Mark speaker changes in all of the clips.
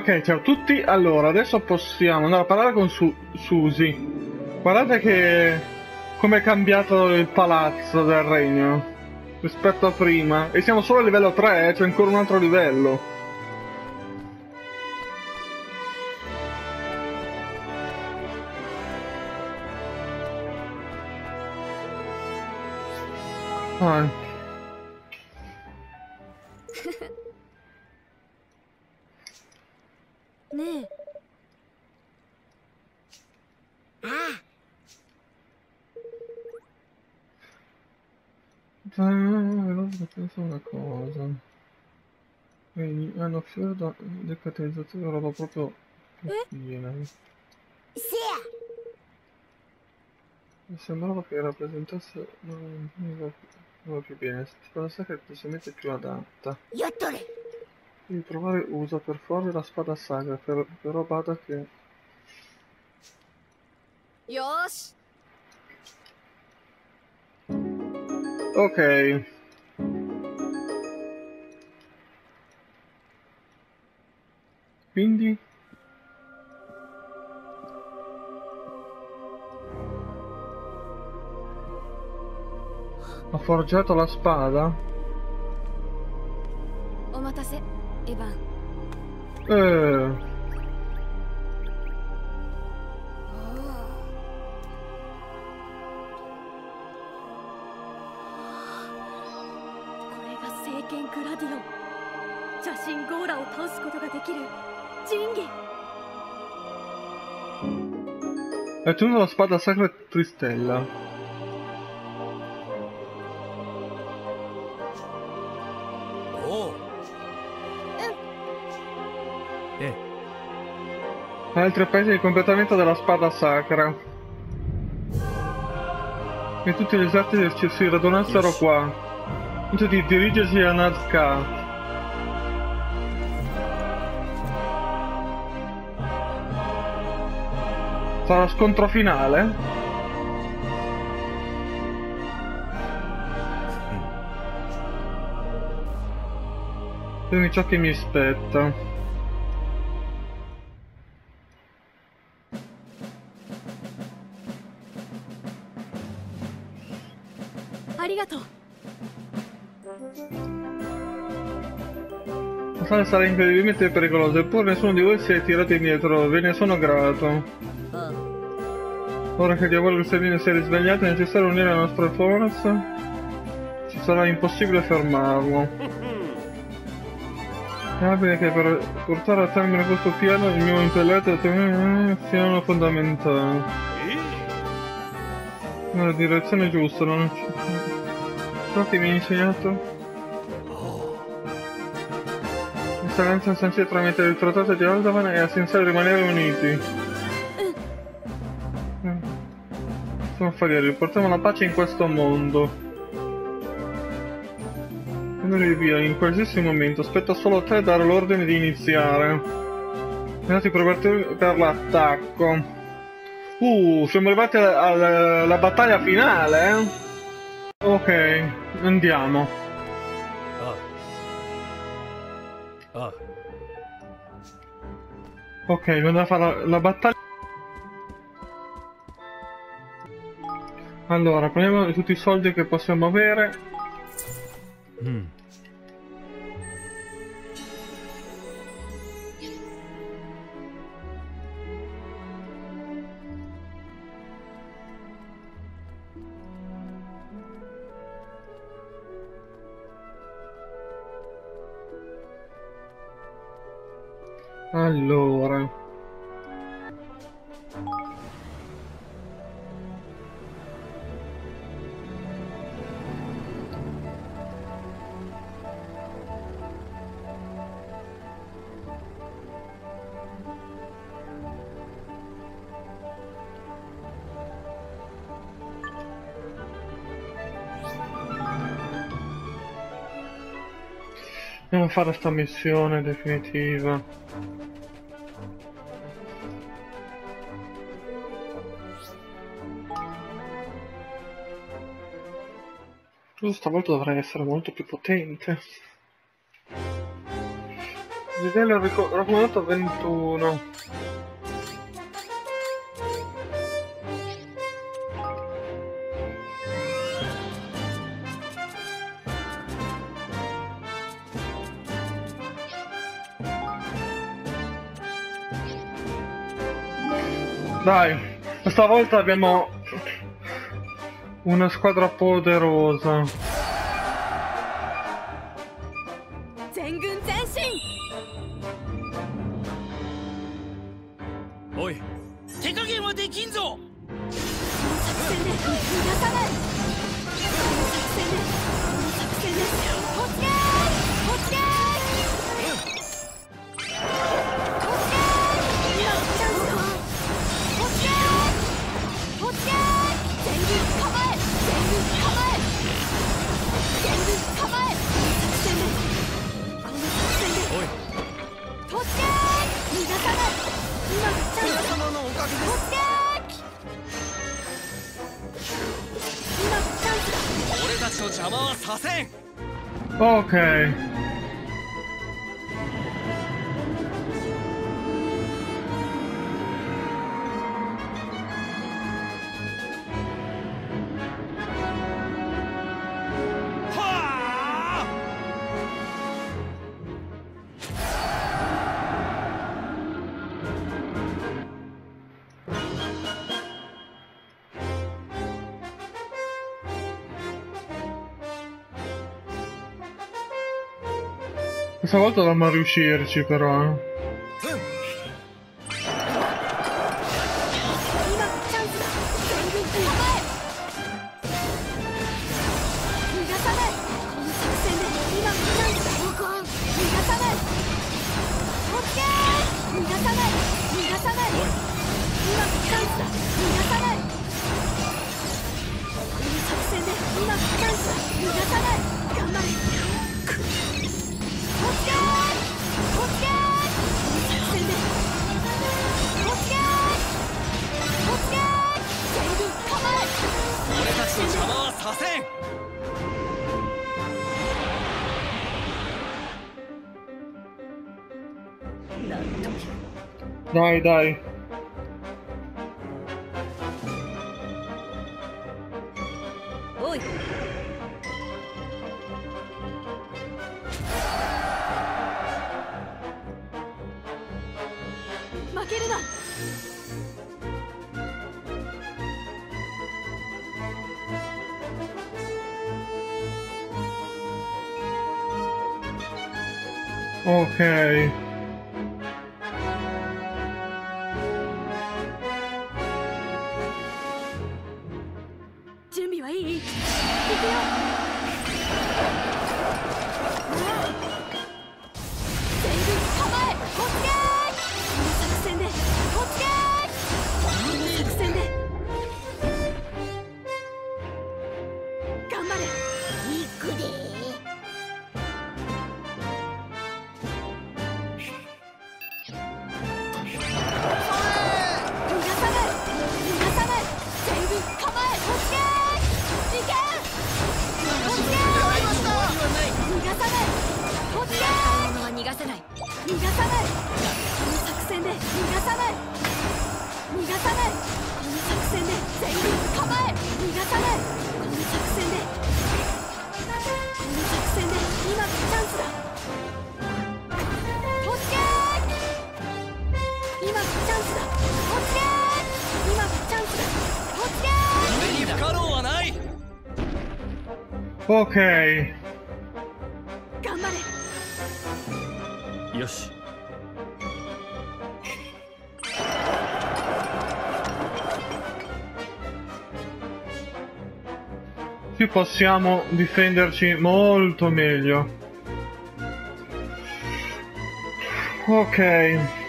Speaker 1: Ok, ciao a tutti. Allora, adesso possiamo andare a parlare con Su Susi. Guardate che come è cambiato il palazzo del regno rispetto a prima. E siamo solo a livello 3, eh? c'è ancora un altro livello. Ah. Vedi, hanno fiore da decatalizzazione, roba proprio piena.
Speaker 2: sia.
Speaker 1: Mi sembrava che rappresentasse non non va più bene. Spada sacra è decisamente più adatta. Devi trovare usa per forza la spada sacra, per- però bada che。Ok. Quindi? Ha forgiato la spada?
Speaker 2: お待たせ、エヴァン。
Speaker 1: Eh,
Speaker 2: これが聖剣グラディオン。邪神ゴーラを倒すことができる 神器。
Speaker 1: hai ottenuto la spada sacra Tristella. Altri paesi di completamento della spada sacra. E tutti gli eserciti si radunassero qua. Invece di dirigersi a Nazca. sarà scontro finale? Quindi ciò che mi aspetta. Sarà incredibilmente pericolosa, eppure nessuno di voi si è tirato indietro, ve ne sono grato. Ora che il diavolo Cristalino si è risvegliato è necessario unire le nostre forze. Ci sarà impossibile fermarlo. È abile che per portare a termine questo piano il mio intelletto eh, siano fondamentali. Nella direzione giusta, non ci... Ciò che mi ha insegnato L'eccellenza sancita tramite il trattato di Aldavan è essenziale rimanere uniti. Affarieri, portiamo la pace in questo mondo. Andiamo via, in qualsiasi momento, aspetta solo te dare l'ordine di iniziare. Andati per, per l'attacco. Uh, siamo arrivati alla, alla- alla battaglia finale, eh? Ok, andiamo.
Speaker 3: ああ
Speaker 1: Ok, andiamo a fare la, la battaglia. Allora, prendiamo tutti i soldi che possiamo avere.
Speaker 3: うん。
Speaker 1: Allora. Dobbiamo fare sta missione definitiva. Stavolta dovrei essere molto più potente. Livello raccomandato 21. Dai, stavolta abbiamo una squadra poderosa. Okay. Questa volta dobbiamo riuscirci però, eh.
Speaker 2: なないない。おい。負けるな。Okay. さないこの作戦で逃がさない逃がさないこの作戦で全え逃がさないこの作戦でこの作戦で今がチャンスだ今がチャンスだ今がチャンスだ
Speaker 4: 俺に不可能はない
Speaker 1: OK
Speaker 2: 頑張れ
Speaker 3: よし
Speaker 1: possiamo difenderci molto meglio. Ok.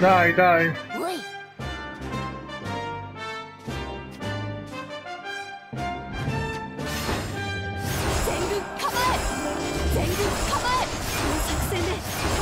Speaker 2: Die, die. Ui. Zengu, cover! Zengu, cover! この作戦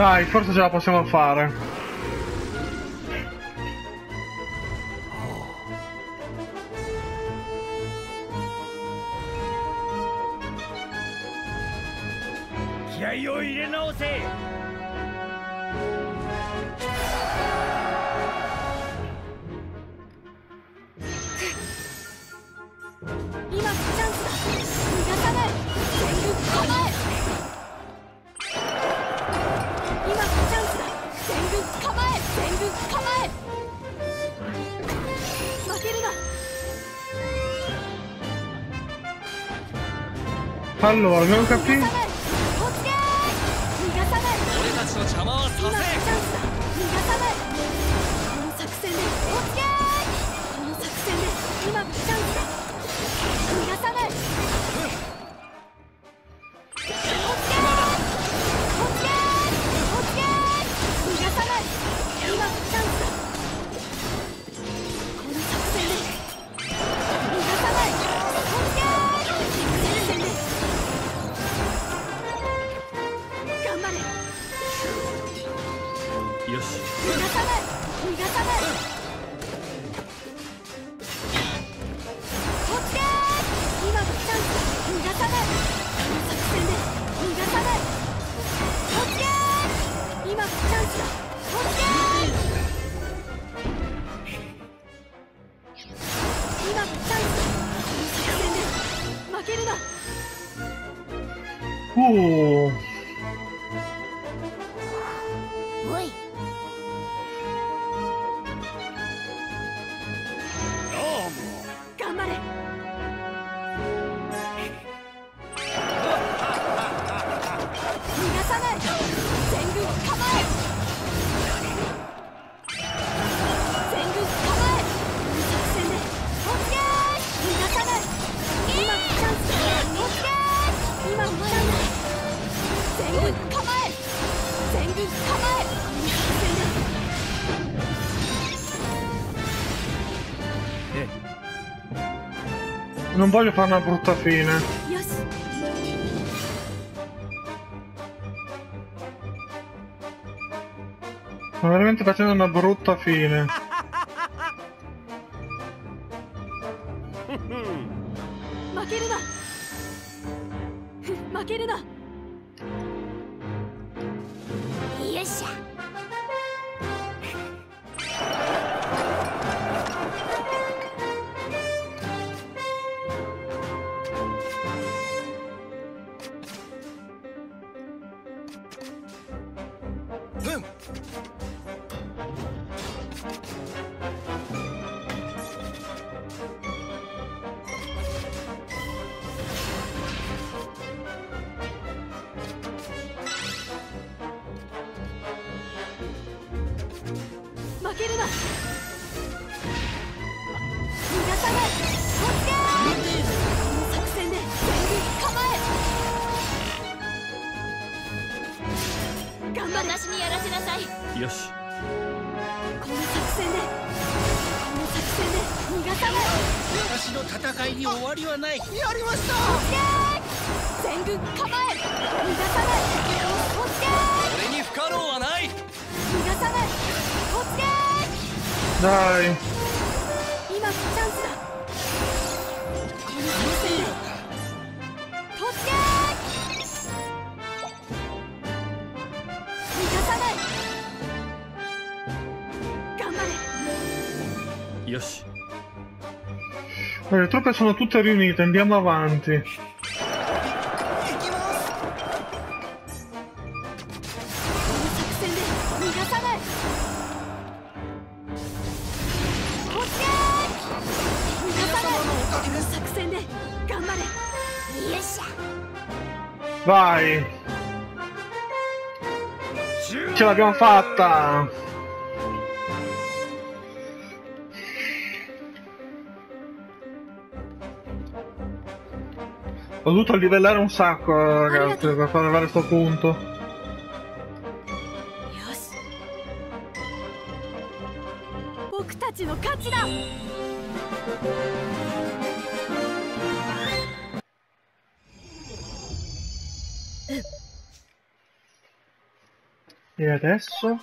Speaker 1: Dai, forse ce la possiamo fare.
Speaker 2: Yayoi Renose! Come on!
Speaker 1: Allora, abbiamo capito.
Speaker 3: よし。
Speaker 2: 逃がさない逃がさない突撃今がチャンスだ逃がさないこの作戦で逃がさない突撃今がチャンスだ突撃今がチャンスだこの作戦で負けるな
Speaker 1: Uh,
Speaker 2: お
Speaker 1: non voglio fare una brutta fine.
Speaker 2: よし
Speaker 1: Sto veramente facendo una brutta fine.
Speaker 2: 負けるな。よし。この作戦で。この作戦で。逃がさない。
Speaker 4: 私の戦いに終わりはない。やりました。
Speaker 2: 全軍構え。逃がさない。突撃
Speaker 4: 俺に不可能はない。
Speaker 2: 逃がさない。突撃
Speaker 1: Dai.
Speaker 2: 今がチャンスだ。この作戦で。突撃逃がさない
Speaker 3: Io
Speaker 1: sì. Le truppe sono tutte riunite, andiamo avanti. Vai! Ce l'abbiamo fatta! Ho dovuto livellare un sacco, ragazzi, per far arrivare a sto punto. E adesso?